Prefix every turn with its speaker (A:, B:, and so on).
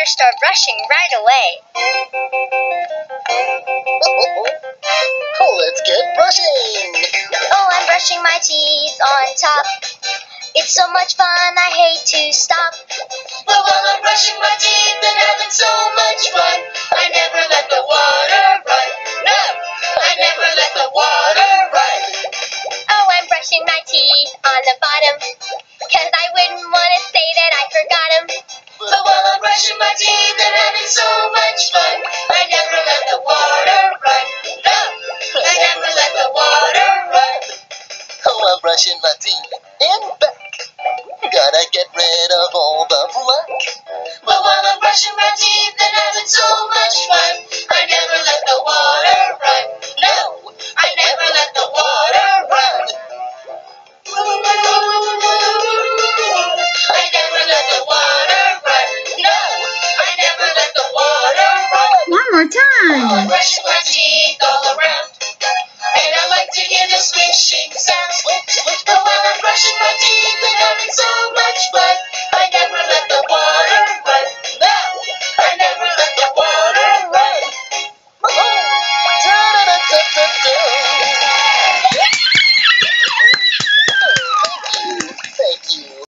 A: better start brushing right away.
B: oh, let's get brushing.
A: Oh, I'm brushing my teeth on top. It's so much fun, I hate to stop.
C: But while I'm brushing my teeth and having so much fun, I never let the water run. No, I never let the water run.
A: Oh, I'm brushing my teeth on the bottom. Cause I wouldn't want to
C: My teeth and having so much fun, I never let the water run. No, I never let the water run.
B: Oh, I'm brushing my teeth and back. Gotta get rid of all the plaque.
D: More
C: I'm
D: time.